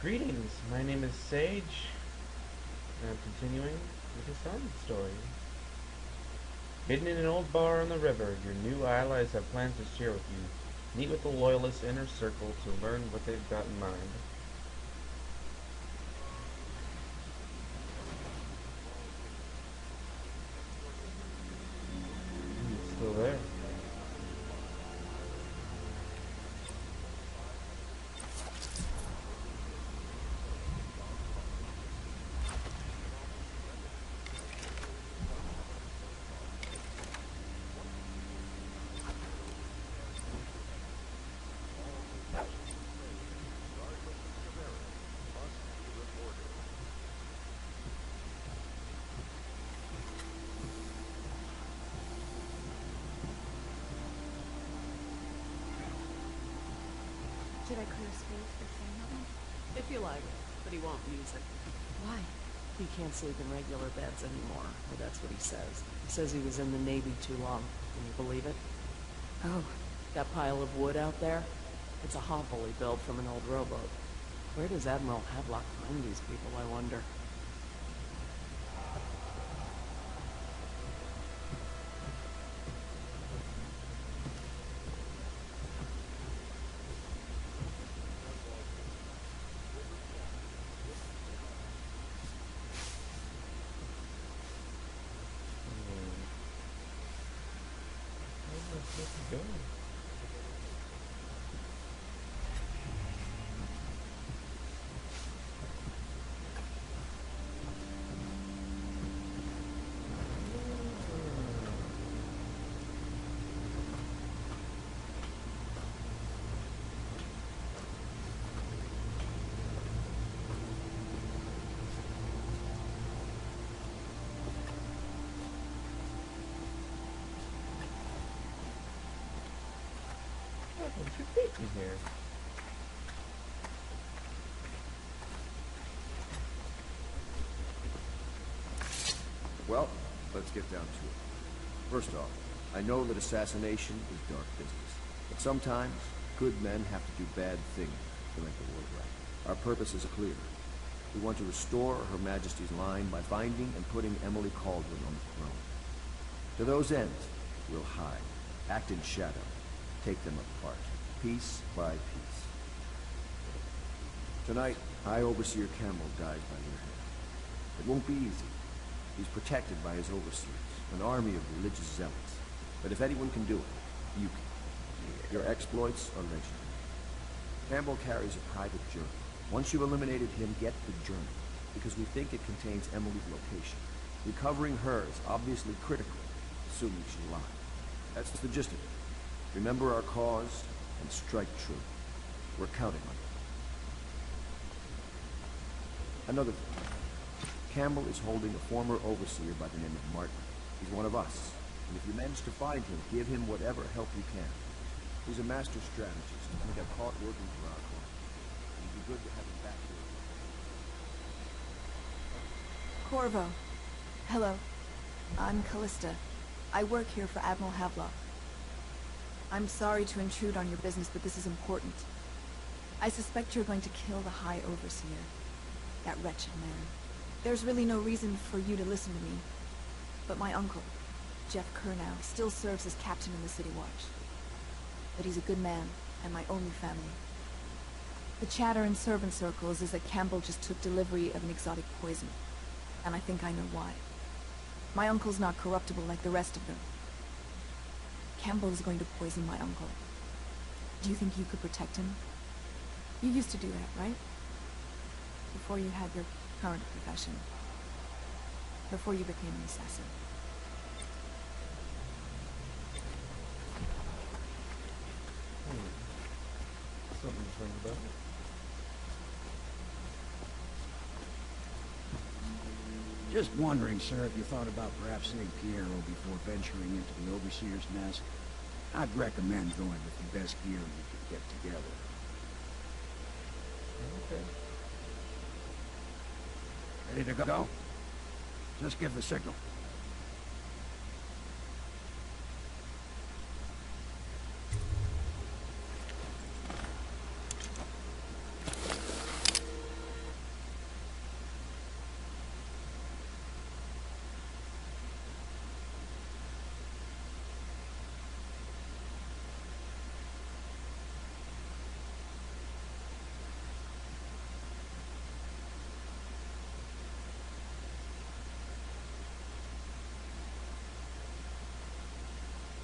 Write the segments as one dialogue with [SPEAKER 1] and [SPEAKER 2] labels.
[SPEAKER 1] Greetings, my name is Sage. And I'm continuing with the sun story. Hidden in an old bar on the river, your new allies have plans to share with you. Meet with the Loyalist Inner Circle to learn what they've got in mind. He's still there.
[SPEAKER 2] Should I clear space for Samuel?
[SPEAKER 3] If you like, but he won't use it.
[SPEAKER 2] Why?
[SPEAKER 3] He can't sleep in regular beds anymore, or that's what he says. He says he was in the Navy too long. Can you believe it?
[SPEAKER 2] Oh,
[SPEAKER 3] That pile of wood out there? It's a hovel he built from an old rowboat. Where does Admiral Havelock find these people, I wonder?
[SPEAKER 1] Where's I supposed to go? What would you take me here?
[SPEAKER 4] Well, let's get down to it. First off, I know that assassination is dark business, but sometimes good men have to do bad things to make the world right. Our purpose is clear. We want to restore Her Majesty's line by finding and putting Emily Kaldwin on the throne. To those ends, we'll hide, act in shadow, take them apart, piece by piece. Tonight, High Overseer Campbell dies by your hand. It won't be easy. He's protected by his overseers, an army of religious zealots. But if anyone can do it, you can. Your exploits are legendary. Campbell carries a private journal. Once you've eliminated him, get the journal, because we think it contains Emily's location. Recovering her is obviously critical, assuming she's alive. That's the gist of it. Remember our cause and strike true. We're counting on you. Another thing. Campbell is holding a former overseer by the name of Martin. He's one of us. And if you manage to find him, give him whatever help you can. He's a master strategist and got caught working for our clan. It'd be good to have him back here.
[SPEAKER 2] Corvo. Hello. I'm Callista. I work here for Admiral Havelock. I'm sorry to intrude on your business, but this is important. I suspect you're going to kill the High Overseer. That wretched man. There's really no reason for you to listen to me. But my uncle, Geoff Curnow, still serves as captain in the City Watch. But he's a good man, and my only family. The chatter in servant circles is that Campbell just took delivery of an exotic poison. And I think I know why. My uncle's not corruptible like the rest of them. Campbell is going to poison my uncle. Do you think you could protect him? You used to do that, right? Before you had your current profession. Before you became an assassin. Hmm.
[SPEAKER 1] Something's ring a
[SPEAKER 5] Just wondering, sir, if you thought about perhaps St. Piero before venturing into the Overseer's Nest. I'd recommend going with the best gear you can get together.
[SPEAKER 1] Okay.
[SPEAKER 5] Ready to go? Just give the signal.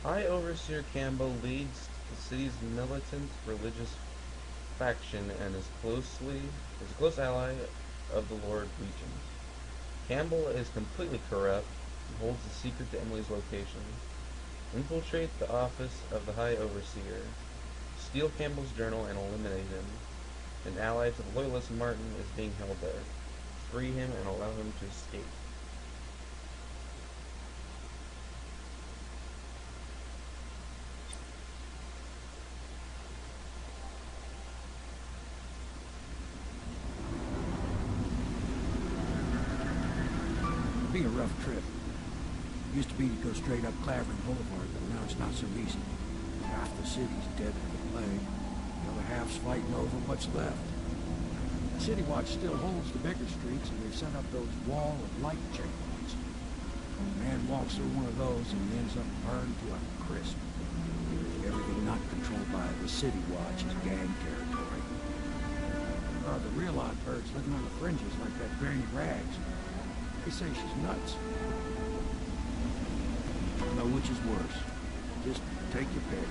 [SPEAKER 1] High Overseer Campbell leads the city's militant religious faction and is closely is a close ally of the Lord Regent. Campbell is completely corrupt and holds the secret to Emily's location. Infiltrate the office of the High Overseer. Steal Campbell's journal and eliminate him. An ally to the Loyalist Martin is being held there. Free him and allow him to escape.
[SPEAKER 5] It'll be a rough trip. Used to be to go straight up Clavering Boulevard, but now it's not so easy. Half the city's dead to the plague. The other half's fighting over what's left. The City Watch still holds the bigger streets, and they've set up those wall of light checkpoints. A man walks through one of those and ends up burned to a crisp. Everything not controlled by the City Watch is gang territory. Uh, the real odd birds living on the fringes like that Granny Rags. They say she's nuts. I don't know which is worse. Just take your pick.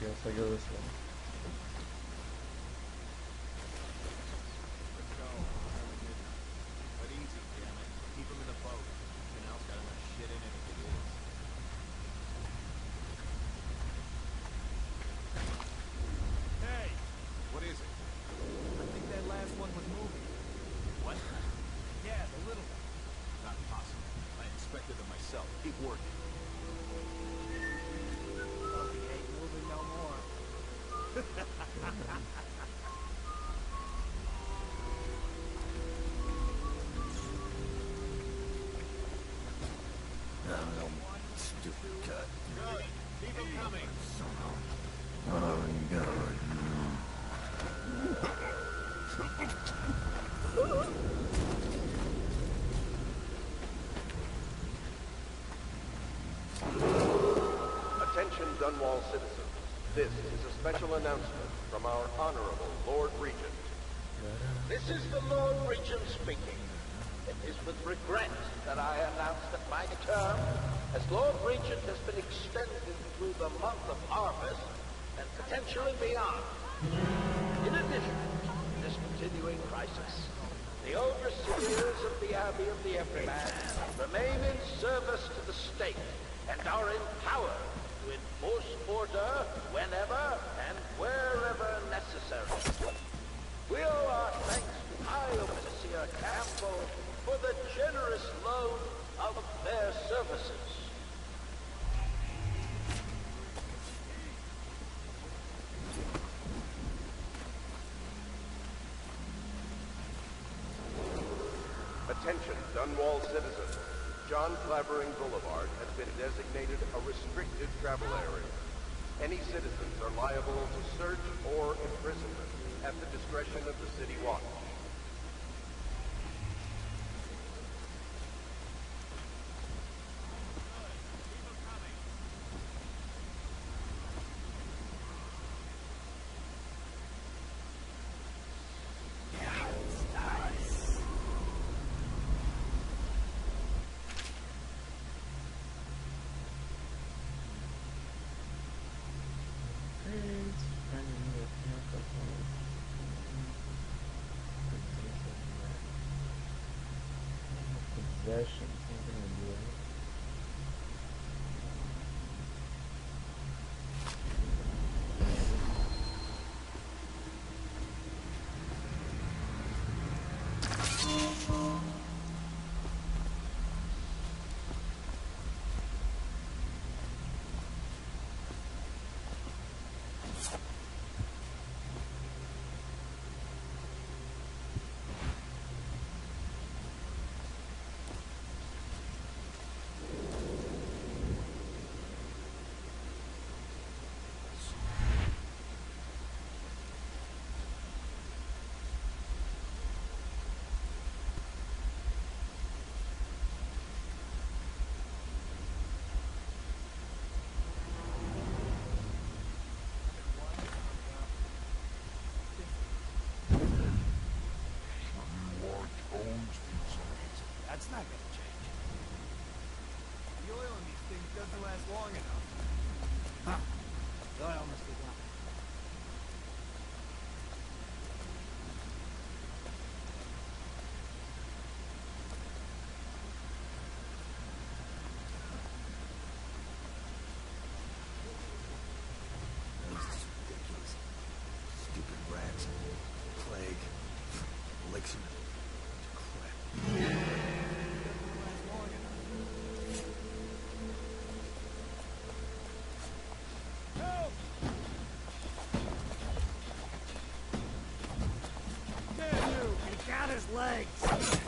[SPEAKER 1] Guess I go this way.
[SPEAKER 6] Let's go. But easy, damn it. Keep him in the boat. Canal's got enough shit in it as it is. Hey! What is it? I think that last one was moving. What? Yeah, the little one. Not possible. I inspected it myself.
[SPEAKER 7] Citizens. This is a special announcement from our Honorable Lord Regent.
[SPEAKER 8] This is the Lord Regent speaking. It is with regret that I announce that my term as Lord Regent has been extended through the month of harvest and potentially beyond. In addition to this continuing crisis, the overseers of the Abbey of the Everyman remain in service to the state and are empowered to enforce order whenever and wherever necessary. We owe our thanks to High Overseer Campbell for the generous loan of their services.
[SPEAKER 7] Attention Dunwall citizens. John Clavering Boulevard has been designated a restricted travel area. Any citizens are liable to search or imprisonment at the discretion of the City Watch.
[SPEAKER 1] It's finding the path of home. Possession,
[SPEAKER 9] long enough.
[SPEAKER 10] Huh. The oil must be gone.
[SPEAKER 9] This is ridiculous. Stupid rats. Plague. Elixir. Crap. Doesn't last long enough. Help! Damn you!
[SPEAKER 10] He got his legs.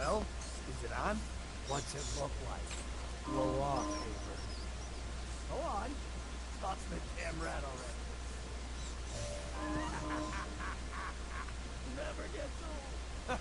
[SPEAKER 9] Well, is it on?
[SPEAKER 10] What's it look like?
[SPEAKER 9] Blow off paper. Go on. Toss the damn rat already. Never gets old.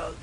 [SPEAKER 9] huh?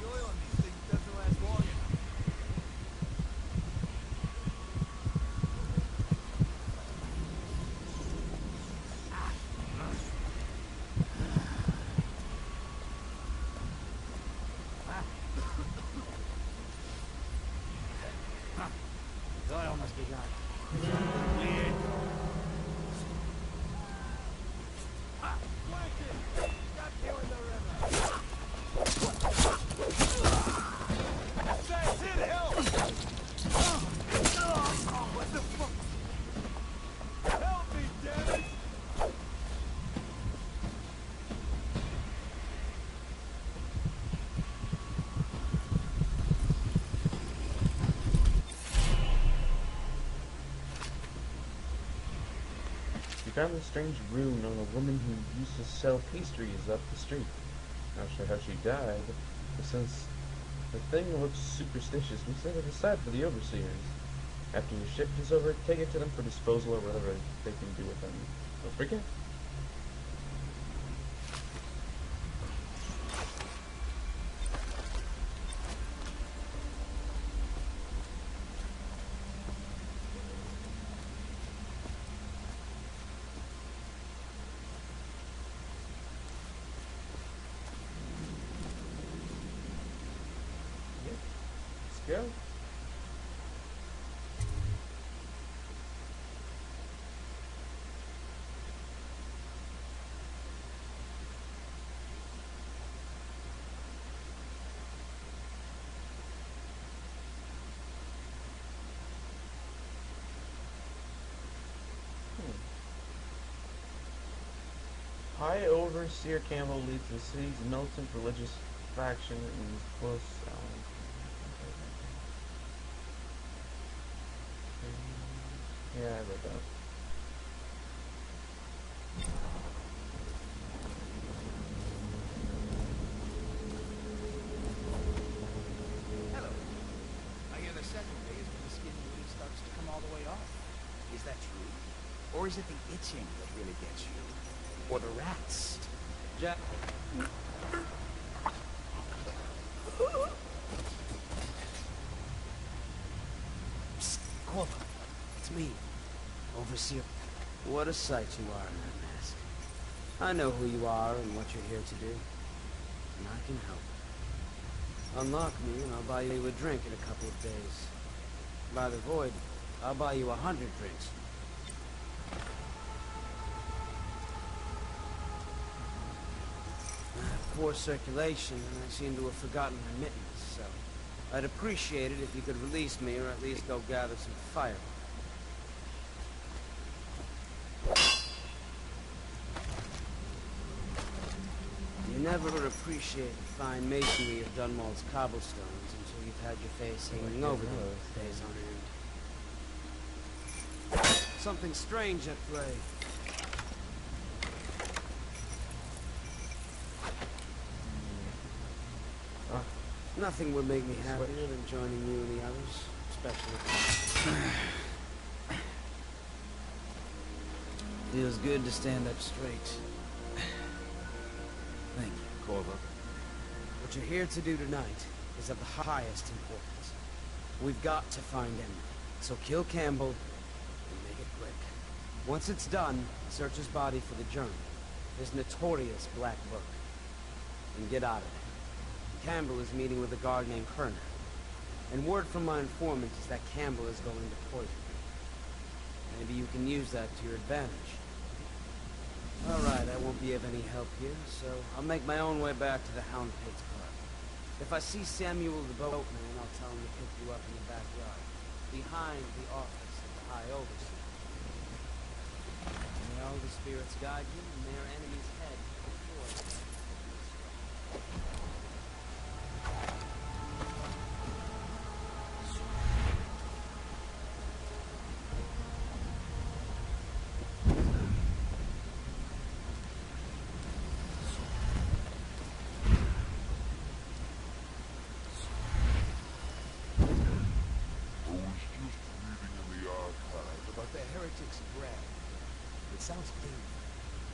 [SPEAKER 9] The oil in these things doesn't last long enough.
[SPEAKER 10] The oil must be gone.
[SPEAKER 9] Whack it! Stop killing the river! That's it, help! What the fuck? Help me, damn it!
[SPEAKER 1] You found a strange rune on a woman who used to sell pastries up the street. Not sure how she died, but since the thing looks superstitious, we set it aside for the overseers. After your shift is over, take it to them for disposal or whatever they can do with them. Don't forget. Let's go. Hmm. High Overseer Campbell leads the city's militant religious faction and is close. Um, yeah, I read that.
[SPEAKER 11] Or is it the itching that really gets you? Or the rats?
[SPEAKER 3] Jack.
[SPEAKER 11] Psst, Corvo. It's me, Overseer.
[SPEAKER 12] What a sight you are in that mask. I know who you are and what you're here to do. And I can help. Unlock me and I'll buy you a drink in a couple of days. By the void, I'll buy you a hundred drinks. Poor circulation and I seem to have forgotten my mittens, so I'd appreciate it if you could release me or at least go gather some fire. You never appreciate the fine masonry of Dunwall's cobblestones until you've had your face hanging over them days on end. Something strange at play. Nothing would make me happier than joining you and the others, especially. Feels good to stand up straight. Thank you.
[SPEAKER 11] Corvo.
[SPEAKER 12] What you're here to do tonight is of the highest importance. We've got to find Emery. So kill Campbell and make it quick. Once it's done, search his body for the journal, his notorious black book, and get out of there. Campbell is meeting with a guard named Curnow. And word from my informant is that Campbell is going to poison you. Maybe you can use that to your advantage. Alright, I won't be of any help here, so I'll make my own way back to the Hound Pits Club. If I see Samuel the boatman, I'll tell him to pick you up in the backyard, behind the office of the High Overseer. May all the spirits guide you, and their enemy's head
[SPEAKER 11] sounds.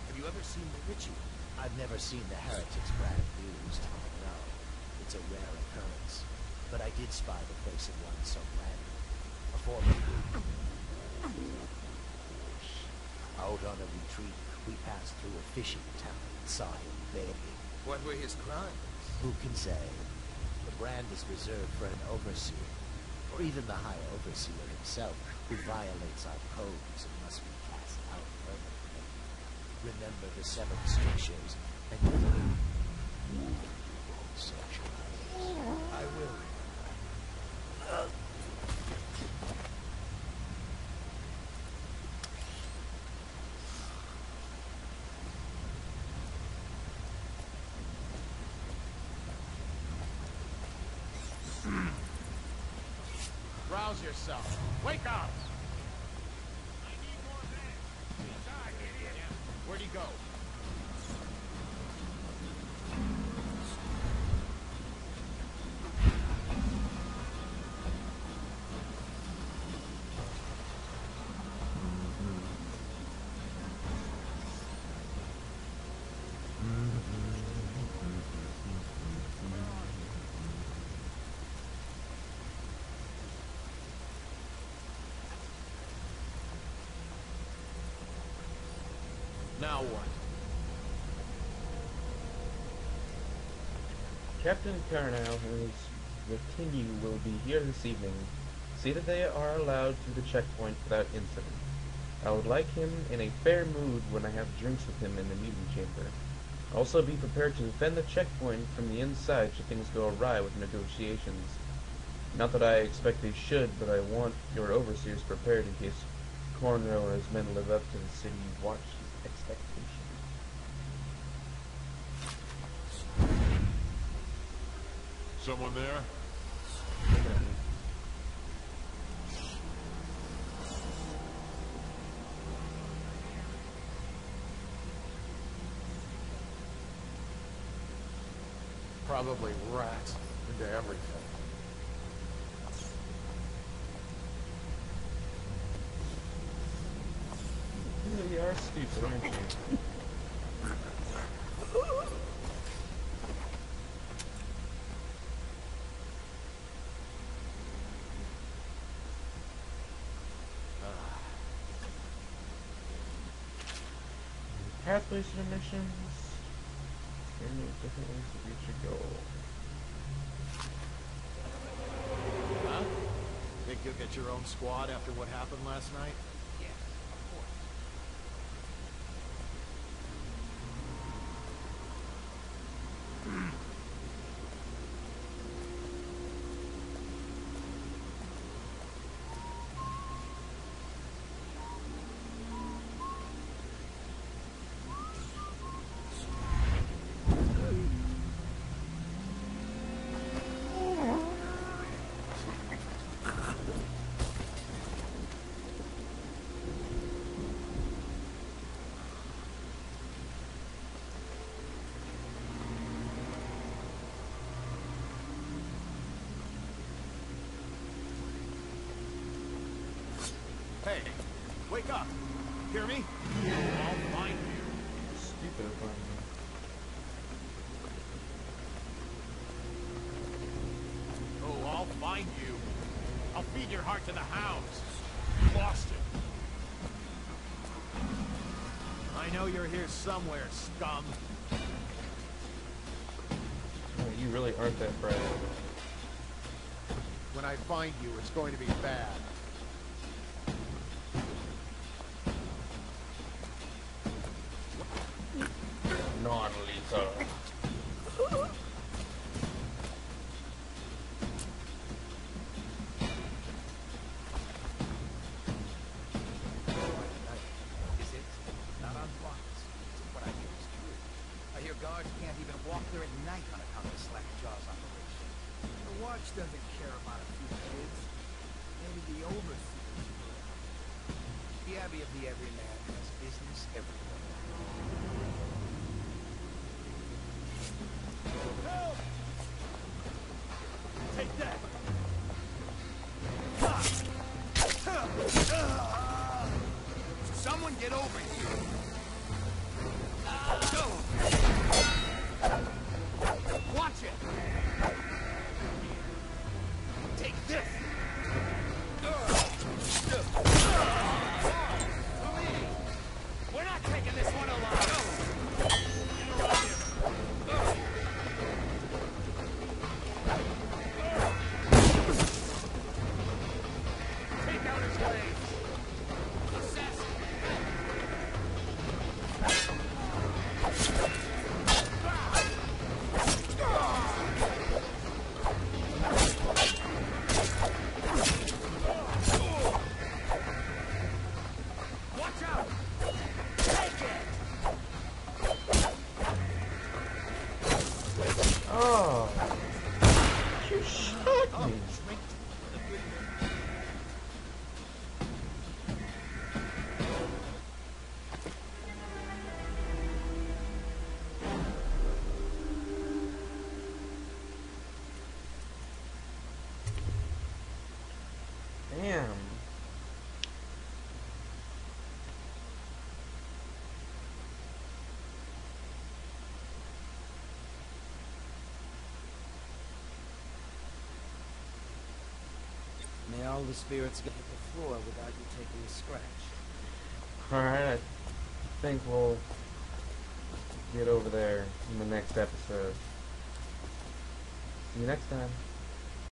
[SPEAKER 11] Have you ever seen the ritual? I've never seen the heretic's brand used. No. It's a rare occurrence. But I did spy the face of one so random. A former Out on a retreat, we passed through a fishing town and saw him begging.
[SPEAKER 6] What were his crimes?
[SPEAKER 11] Who can say? The brand is reserved for an overseer, or even the high overseer himself, who violates our codes and must be cast out permanently. Remember the seven strictures, and you won't search your. I will.
[SPEAKER 6] Rouse yourself. Wake up! Where'd he go? Now what?
[SPEAKER 1] Captain Curnow and his retinue will be here this evening. See that they are allowed through the checkpoint without incident. I would like him in a fair mood when I have drinks with him in the meeting chamber. Also be prepared to defend the checkpoint from the inside should things go awry with negotiations. Not that I expect they should, but I want your overseers prepared in case Curnow or his men live up to the city watch's expectations.
[SPEAKER 13] Someone there?
[SPEAKER 1] Looking at me.
[SPEAKER 6] Probably rats into everything.
[SPEAKER 1] Really are stupid, aren't you? Pathways to missions. Experiment different ways to reach your goal.
[SPEAKER 6] Huh? Think you'll get your own squad after what happened last night?
[SPEAKER 11] Mm.
[SPEAKER 6] Hey, wake up! Hear me? I'll find you.
[SPEAKER 1] Stupid them.
[SPEAKER 6] Oh, I'll find you. I'll feed your heart to the hounds. You lost it. I know you're here somewhere, scum.
[SPEAKER 1] Oh, you really aren't that bright.
[SPEAKER 6] When I find you, it's going to be bad.
[SPEAKER 11] Shot
[SPEAKER 1] oh. me!
[SPEAKER 12] All the spirits get to the floor without you taking a scratch.
[SPEAKER 1] Alright, I think we'll get over there in the next episode. See you next time.